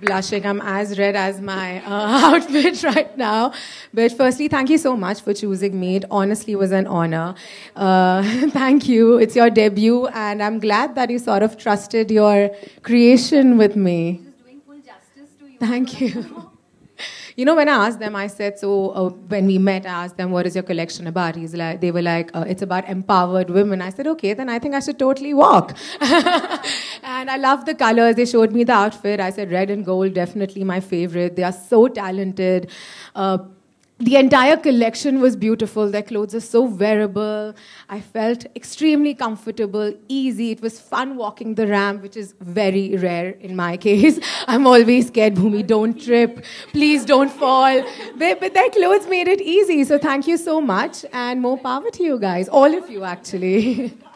blushing. I'm as red as my uh, outfit right now. But firstly, thank you so much for choosing me. It honestly was an honor. Uh, thank you. It's your debut, and I'm glad that you sort of trusted your creation with me. Thank you. You know, when I asked them, I said, so uh, when we met, I asked them, what is your collection about? He's like, they were like, uh, it's about empowered women. I said, okay, then I think I should totally walk. and I love the colors. They showed me the outfit. I said, red and gold, definitely my favorite. They are so talented. Uh, the entire collection was beautiful. Their clothes are so wearable. I felt extremely comfortable, easy. It was fun walking the ramp, which is very rare in my case. I'm always scared, Bhumi, don't trip. Please don't fall. They, but their clothes made it easy. So thank you so much. And more power to you guys. All of you, actually.